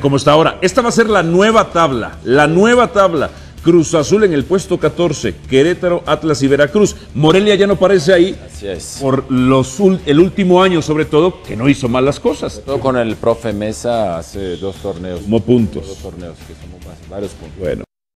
como está ahora. Esta va a ser la nueva tabla, la nueva tabla. Cruz Azul en el puesto 14, Querétaro, Atlas y Veracruz. Morelia ya no aparece ahí Así es. por los, el último año, sobre todo, que no hizo mal las cosas. Todo con el profe Mesa hace dos torneos. Como puntos. Dos torneos, que somos varios puntos. Bueno,